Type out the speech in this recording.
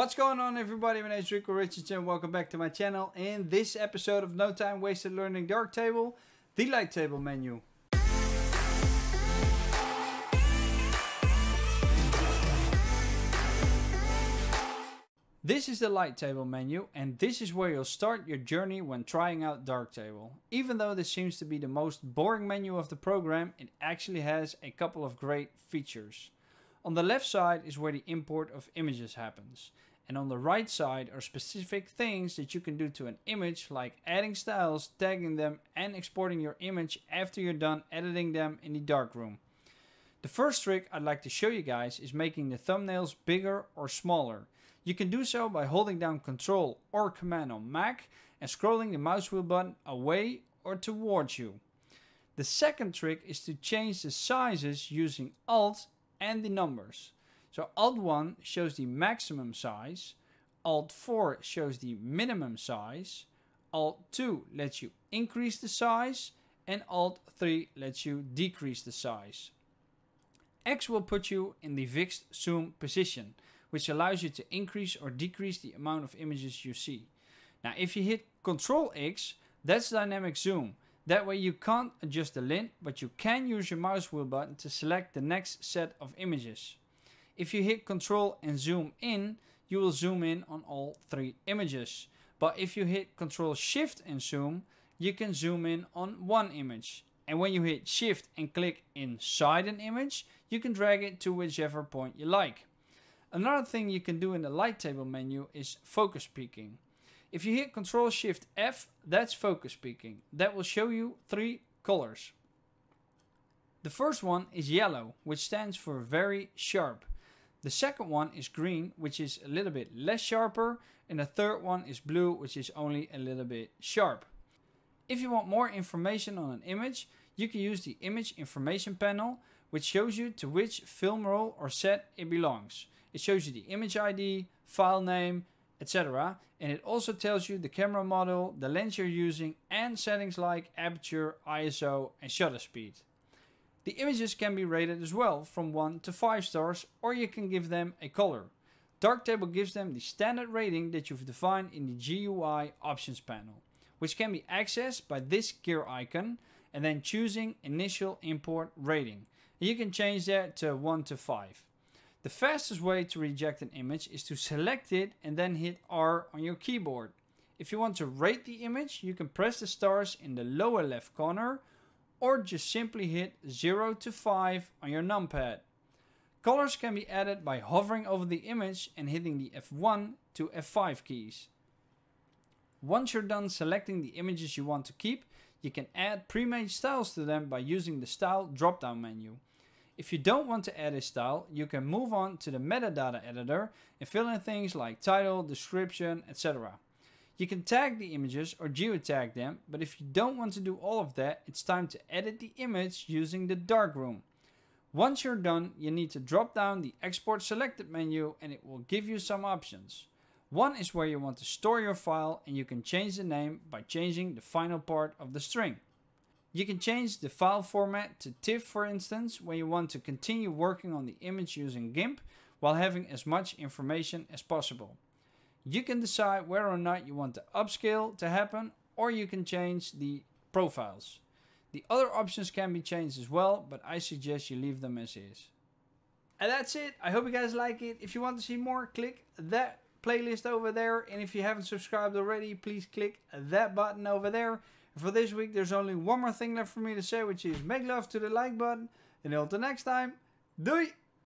What's going on everybody, my name is Rico Richardson welcome back to my channel. In this episode of No Time Wasted Learning Darktable, the light table menu. This is the light table menu and this is where you'll start your journey when trying out Darktable. Even though this seems to be the most boring menu of the program, it actually has a couple of great features. On the left side is where the import of images happens. And on the right side are specific things that you can do to an image like adding styles, tagging them and exporting your image after you're done editing them in the darkroom. The first trick I'd like to show you guys is making the thumbnails bigger or smaller. You can do so by holding down Ctrl or Command on Mac and scrolling the mouse wheel button away or towards you. The second trick is to change the sizes using Alt and the numbers. So Alt 1 shows the maximum size, Alt 4 shows the minimum size, Alt 2 lets you increase the size, and Alt 3 lets you decrease the size. X will put you in the fixed zoom position, which allows you to increase or decrease the amount of images you see. Now if you hit Ctrl X, that's dynamic zoom. That way you can't adjust the lint, but you can use your mouse wheel button to select the next set of images. If you hit Ctrl and zoom in, you will zoom in on all three images. But if you hit Ctrl Shift and zoom, you can zoom in on one image. And when you hit Shift and click inside an image, you can drag it to whichever point you like. Another thing you can do in the light table menu is focus peaking. If you hit Ctrl Shift F, that's focus peaking. That will show you three colors. The first one is yellow, which stands for very sharp. The second one is green, which is a little bit less sharper. And the third one is blue, which is only a little bit sharp. If you want more information on an image, you can use the image information panel, which shows you to which film roll or set it belongs. It shows you the image ID, file name, etc. And it also tells you the camera model, the lens you're using, and settings like aperture, ISO, and shutter speed. The images can be rated as well from 1 to 5 stars or you can give them a color. Darktable gives them the standard rating that you've defined in the GUI options panel, which can be accessed by this gear icon and then choosing initial import rating. You can change that to 1 to 5. The fastest way to reject an image is to select it and then hit R on your keyboard. If you want to rate the image, you can press the stars in the lower left corner or just simply hit 0 to 5 on your numpad. Colors can be added by hovering over the image and hitting the F1 to F5 keys. Once you're done selecting the images you want to keep, you can add pre-made styles to them by using the style drop-down menu. If you don't want to add a style, you can move on to the metadata editor and fill in things like title, description, etc. You can tag the images or geotag them, but if you don't want to do all of that, it's time to edit the image using the darkroom. Once you're done, you need to drop down the export selected menu and it will give you some options. One is where you want to store your file and you can change the name by changing the final part of the string. You can change the file format to TIFF for instance when you want to continue working on the image using GIMP while having as much information as possible. You can decide whether or not you want the upscale to happen or you can change the profiles. The other options can be changed as well, but I suggest you leave them as is. And that's it. I hope you guys like it. If you want to see more, click that playlist over there. And if you haven't subscribed already, please click that button over there. For this week, there's only one more thing left for me to say, which is make love to the like button. And until next time, doei!